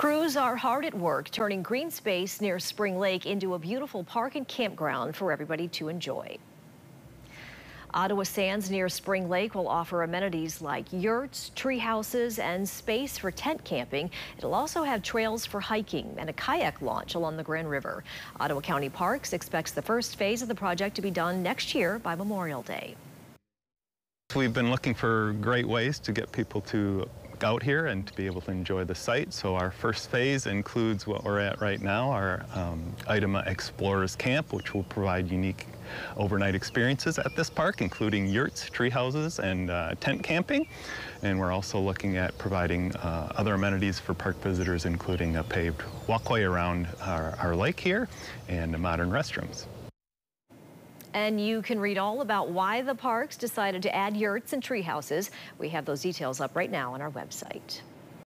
Crews are hard at work turning green space near Spring Lake into a beautiful park and campground for everybody to enjoy. Ottawa Sands near Spring Lake will offer amenities like yurts, tree houses, and space for tent camping. It'll also have trails for hiking and a kayak launch along the Grand River. Ottawa County Parks expects the first phase of the project to be done next year by Memorial Day. We've been looking for great ways to get people to out here and to be able to enjoy the site. So our first phase includes what we're at right now, our um, Explorers Camp, which will provide unique overnight experiences at this park, including yurts, tree houses, and uh, tent camping. And we're also looking at providing uh, other amenities for park visitors, including a paved walkway around our, our lake here and modern restrooms. And you can read all about why the parks decided to add yurts and tree houses. We have those details up right now on our website.